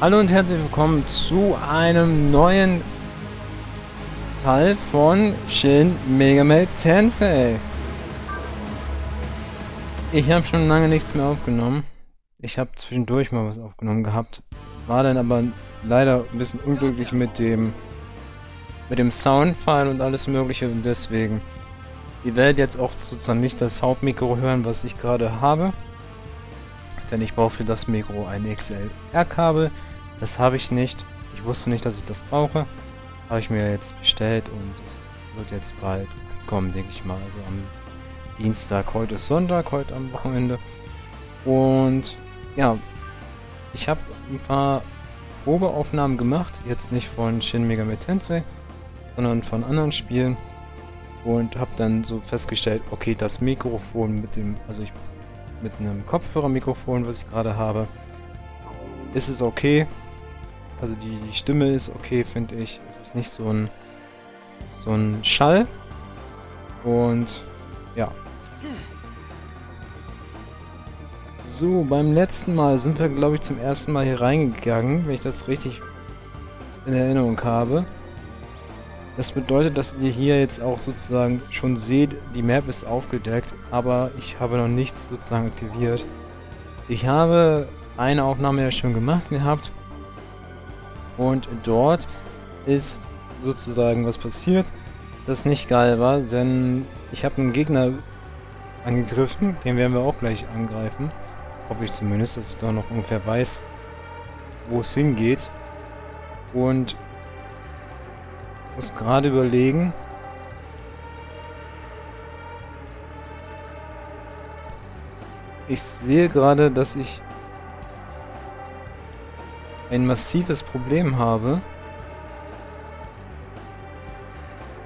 Hallo und herzlich willkommen zu einem neuen Teil von Shin Megami Tensei. Ich habe schon lange nichts mehr aufgenommen. Ich habe zwischendurch mal was aufgenommen gehabt, war dann aber leider ein bisschen unglücklich mit dem mit dem Soundfile und alles mögliche und deswegen ihr werdet jetzt auch sozusagen nicht das Hauptmikro hören, was ich gerade habe. Denn ich brauche für das Mikro ein XLR-Kabel. Das habe ich nicht. Ich wusste nicht, dass ich das brauche. Habe ich mir jetzt bestellt und es wird jetzt bald kommen, denke ich mal. Also am Dienstag, heute ist Sonntag, heute am Wochenende. Und ja, ich habe ein paar Probeaufnahmen gemacht. Jetzt nicht von Shin Megami Tensei, sondern von anderen Spielen. Und habe dann so festgestellt, okay, das Mikrofon mit dem, also ich mit einem Kopfhörermikrofon, was ich gerade habe, ist es okay. Also die, die Stimme ist okay, finde ich. Es ist nicht so ein so ein Schall. Und ja. So, beim letzten Mal sind wir, glaube ich, zum ersten Mal hier reingegangen, wenn ich das richtig in Erinnerung habe. Das bedeutet, dass ihr hier jetzt auch sozusagen schon seht, die Map ist aufgedeckt, aber ich habe noch nichts sozusagen aktiviert. Ich habe eine Aufnahme ja schon gemacht gehabt und dort ist sozusagen was passiert, das nicht geil war, denn ich habe einen Gegner angegriffen, den werden wir auch gleich angreifen. Hoffe ich zumindest, dass ich da noch ungefähr weiß, wo es hingeht. Und muss gerade überlegen. Ich sehe gerade, dass ich ein massives Problem habe.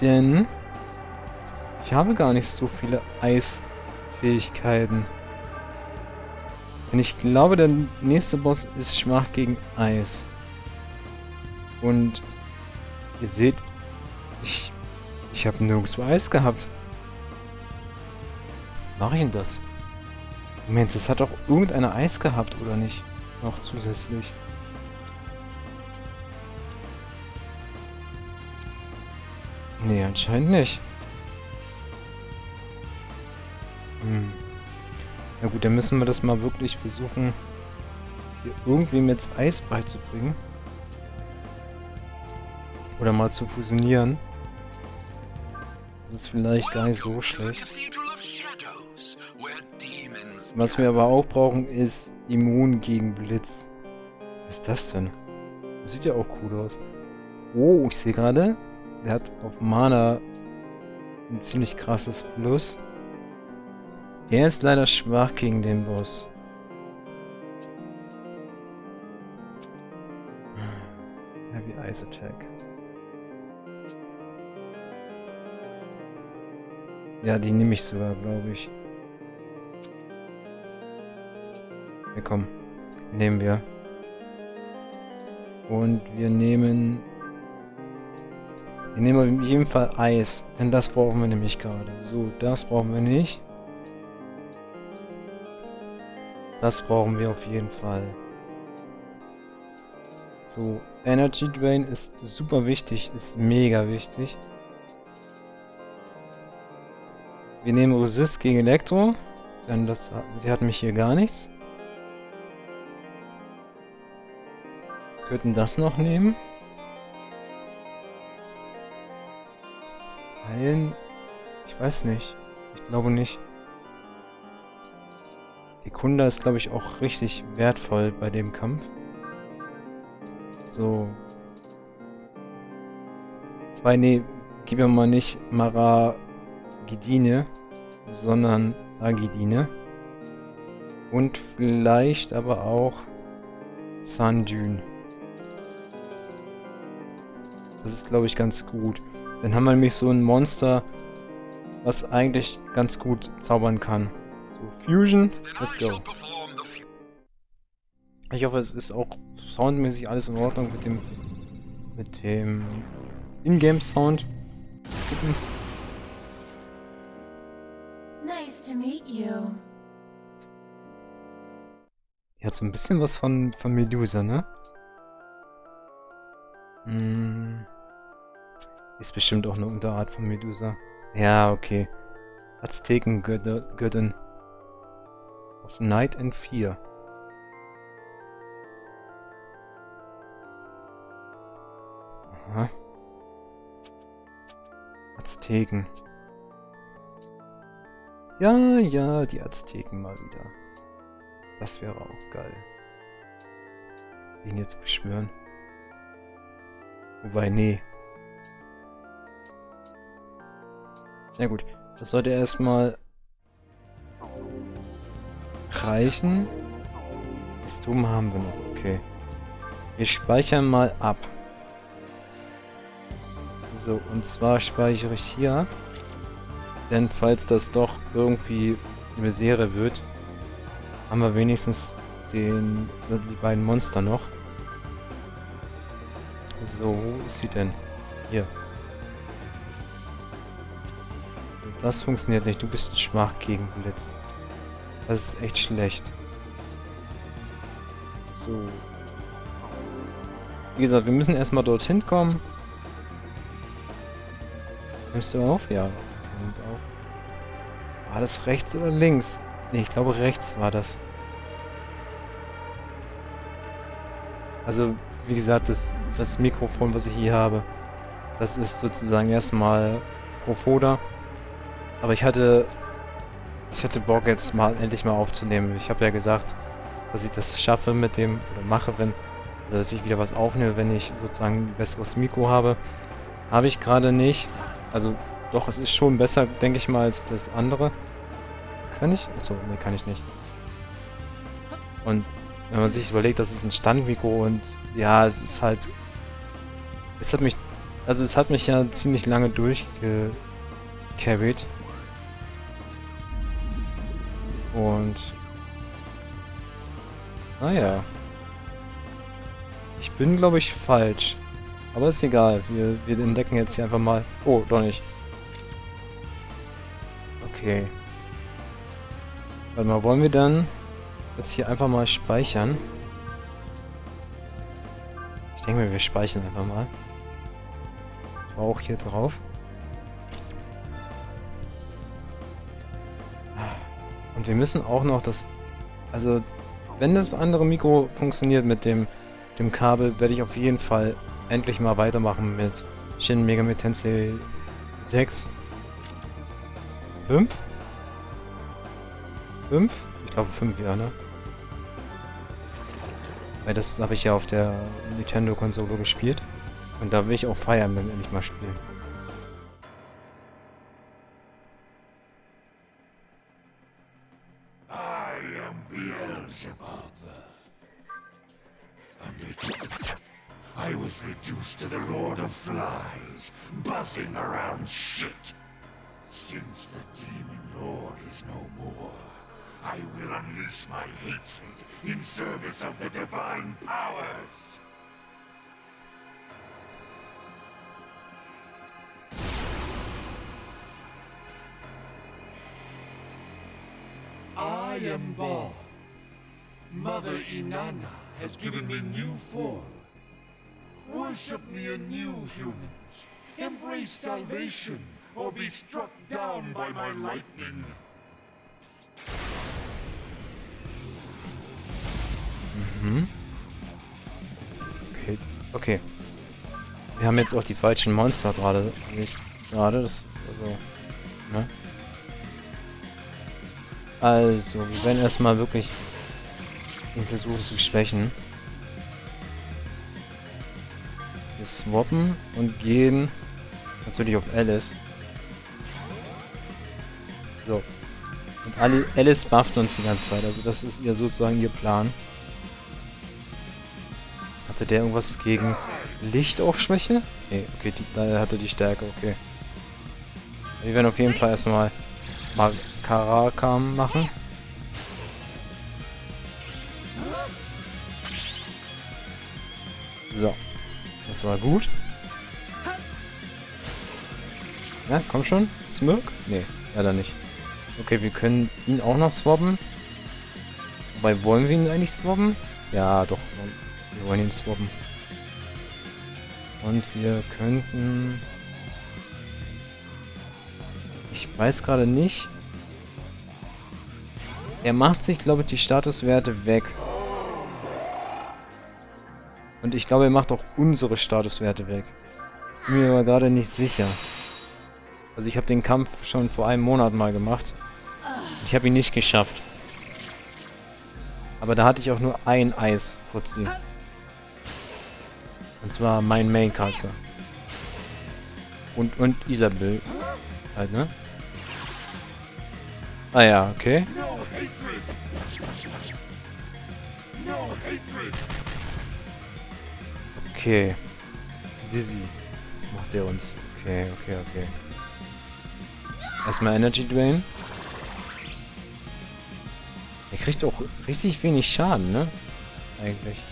Denn ich habe gar nicht so viele Eisfähigkeiten. Und ich glaube, der nächste Boss ist schwach gegen Eis. Und ihr seht, ich, ich habe nirgendwo Eis gehabt. Mache ich denn das? Moment, das hat doch irgendeiner Eis gehabt, oder nicht? Noch zusätzlich. Nee, anscheinend nicht. Hm. Na gut, dann müssen wir das mal wirklich versuchen, hier irgendwie mit Eis beizubringen. Oder mal zu fusionieren. Ist vielleicht gar nicht so schlecht. Was wir aber auch brauchen, ist immun gegen Blitz. Was ist das denn? Das sieht ja auch cool aus. Oh, ich sehe gerade, der hat auf Mana ein ziemlich krasses Plus. Der ist leider schwach gegen den Boss. Heavy Ice Attack. Ja, die nehme ich sogar, glaube ich. Ja, komm. Nehmen wir. Und wir nehmen... Wir nehmen auf jeden Fall Eis. Denn das brauchen wir nämlich gerade. So, das brauchen wir nicht. Das brauchen wir auf jeden Fall. So, Energy Drain ist super wichtig. Ist mega wichtig. Wir nehmen Resist gegen Elektro. Denn das, sie hat mich hier gar nichts. Könnten das noch nehmen. Heilen? Ich weiß nicht. Ich glaube nicht. Die Kunde ist, glaube ich, auch richtig wertvoll bei dem Kampf. So. Weil, nee, gib mir mal nicht Mara Gidine, sondern Agidine. Und vielleicht aber auch Sanjun. Das ist, glaube ich, ganz gut. Dann haben wir nämlich so ein Monster, was eigentlich ganz gut zaubern kann. So, Fusion, let's go. Ich hoffe, es ist auch soundmäßig alles in Ordnung mit dem mit dem Ingame Sound. Skippen. You. Die hat so ein bisschen was von, von Medusa, ne? Hm. Ist bestimmt auch eine Unterart von Medusa. Ja, okay. Aztekengöttin. Of Night and Fear. Aha. Azteken. Ja, ja, die Azteken mal wieder. Das wäre auch geil. Ihn jetzt beschwören. Wobei, nee. Na gut, das sollte erstmal reichen. Bistum haben wir noch, okay. Wir speichern mal ab. So, und zwar speichere ich hier. Denn falls das doch irgendwie eine Serie wird, haben wir wenigstens den, die beiden Monster noch. So, wo ist sie denn? Hier. Das funktioniert nicht. Du bist schwach gegen Blitz. Das ist echt schlecht. So. Wie gesagt, wir müssen erstmal dorthin kommen. Nimmst du auf? Ja. Nimmt auf. War das rechts oder links? Ne, ich glaube rechts war das. Also, wie gesagt, das, das Mikrofon, was ich hier habe, das ist sozusagen erstmal pro Foda. Aber ich hatte ich hatte Bock jetzt mal endlich mal aufzunehmen. Ich habe ja gesagt, dass ich das schaffe mit dem, oder mache, wenn, also dass ich wieder was aufnehme, wenn ich sozusagen ein besseres Mikro habe. Habe ich gerade nicht. Also doch, es ist schon besser, denke ich mal, als das andere. Kann ich? Achso, nee, kann ich nicht. Und wenn man sich überlegt, das ist ein Standmikro und ja, es ist halt... Es hat mich... Also es hat mich ja ziemlich lange durchgecarried. Und... Naja. Ah ich bin, glaube ich, falsch. Aber ist egal. Wir, wir entdecken jetzt hier einfach mal... Oh, doch nicht. Okay. Warte mal, wollen wir dann jetzt hier einfach mal speichern? Ich denke mir, wir speichern einfach mal. Das war auch hier drauf. Und wir müssen auch noch das... Also, wenn das andere Mikro funktioniert mit dem, dem Kabel, werde ich auf jeden Fall endlich mal weitermachen mit Shin Megami Tensei 6. 5? 5? Ich glaube 5, ja, ne? Weil das habe ich ja auf der Nintendo-Konsole gespielt. Und da will ich auch Fire Emblem endlich mal spielen. My hatred in service of the Divine Powers. I am Ba. Mother Inanna has given me new form. Worship me anew, humans. Embrace salvation, or be struck down by my lightning. Mhm. Okay, okay. Wir haben jetzt auch die falschen Monster gerade. Nicht gerade, das also. Ne? Also, wir werden erstmal wirklich versuchen zu schwächen. Wir swappen und gehen natürlich auf Alice. So. Und Alice bufft uns die ganze Zeit, also das ist ihr sozusagen ihr Plan. Hatte der irgendwas gegen Lichtaufschwäche? Nee, okay, die, da hatte die Stärke, okay. Wir werden auf jeden Fall erstmal mal Karakam machen. So. Das war gut. Ja, komm schon. Smirk? Nee, leider nicht. Okay, wir können ihn auch noch swappen. Wobei, wollen wir ihn eigentlich swappen? Ja, doch. Wir wollen ihn swappen. Und wir könnten... Ich weiß gerade nicht. Er macht sich, glaube ich, die Statuswerte weg. Und ich glaube, er macht auch unsere Statuswerte weg. Bin mir aber gerade nicht sicher. Also ich habe den Kampf schon vor einem Monat mal gemacht. Ich habe ihn nicht geschafft. Aber da hatte ich auch nur ein Eis Fuzzi. Und zwar mein Main-Charakter. Und, und Isabel. Halt, ne? Ah ja, okay. Okay. Dizzy. Macht er uns. Okay, okay, okay. Erstmal Energy Drain. Er kriegt auch richtig wenig Schaden, ne? Eigentlich.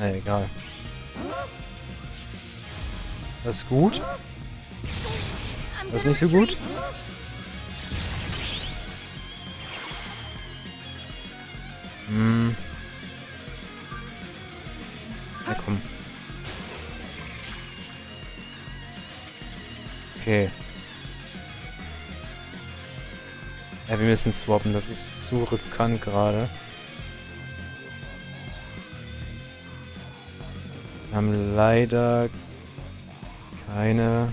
Na egal. Das ist gut. Das ist nicht so gut. Hm. Na komm. Okay. Ja, wir müssen swappen, das ist zu riskant gerade. Haben leider keine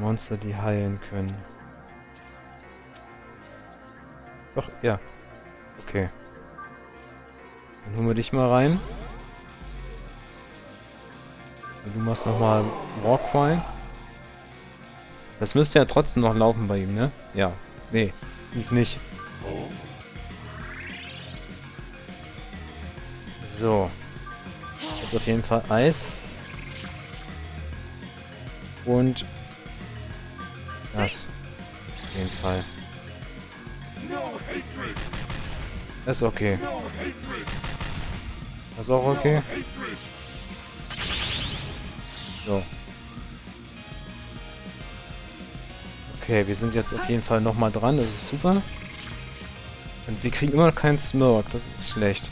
Monster, die heilen können. Doch, ja. Okay. Dann holen wir dich mal rein. Du machst nochmal Walkcry. Das müsste ja trotzdem noch laufen bei ihm, ne? Ja. Nee, lief nicht. So. Jetzt auf jeden Fall Eis. Und das. Auf jeden Fall. Das ist okay. Das ist auch okay. So. Okay, wir sind jetzt auf jeden Fall nochmal dran, das ist super. Und wir kriegen immer noch keinen Smirk, das ist schlecht.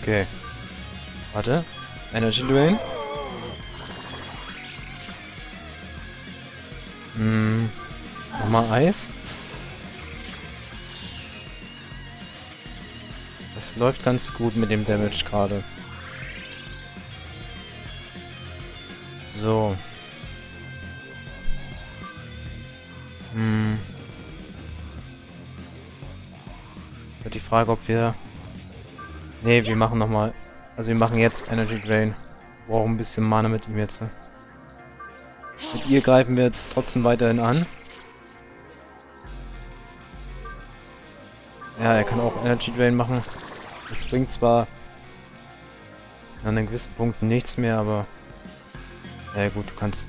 Okay. Warte. Energy Drain. Hm. Nochmal Eis. Das läuft ganz gut mit dem Damage gerade. So. Hm. Die Frage, ob wir... Nee, wir machen nochmal... Also wir machen jetzt Energy Drain. Wir brauchen ein bisschen Mana mit ihm jetzt. Mit ihr greifen wir trotzdem weiterhin an. Ja, er kann auch Energy Drain machen. Das bringt zwar an einem gewissen Punkt nichts mehr, aber... Ja gut, du kannst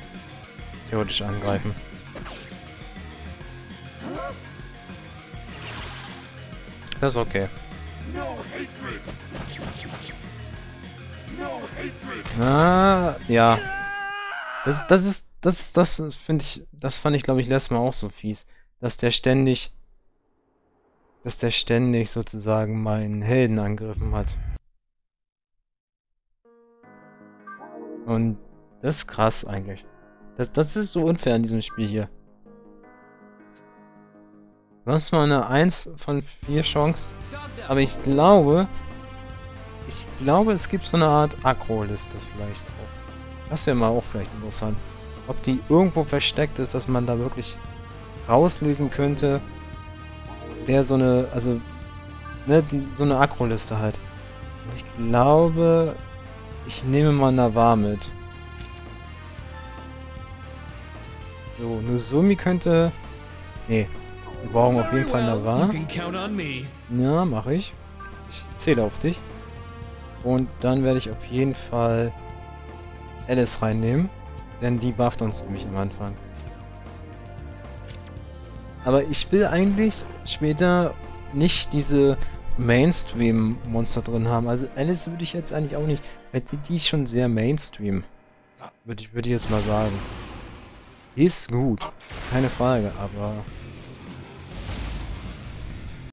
theoretisch angreifen. Das ist okay. Ah, ja. Das, das ist, das, das finde ich, das fand ich glaube ich letztes Mal auch so fies, dass der ständig, dass der ständig sozusagen meinen Helden angegriffen hat. Und das ist krass eigentlich. Das, das ist so unfair in diesem Spiel hier. Das ist mal eine 1 von 4 Chance. Aber ich glaube, ich glaube, es gibt so eine Art Agro-Liste vielleicht auch. Das wäre mal auch vielleicht interessant. Ob die irgendwo versteckt ist, dass man da wirklich rauslesen könnte, wer so eine, also, ne, die, so eine Agro-Liste halt. Und ich glaube, ich nehme mal Navar mit. So, Nuzumi könnte... Nee, wir brauchen auf jeden Fall on me. Ja, mache ich. Ich zähle auf dich. Und dann werde ich auf jeden Fall Alice reinnehmen. Denn die bufft uns nämlich am Anfang. Aber ich will eigentlich später nicht diese Mainstream-Monster drin haben. Also Alice würde ich jetzt eigentlich auch nicht. Weil die- die ist schon sehr Mainstream. Würde ich, würde ich jetzt mal sagen. Die ist gut. Keine Frage, aber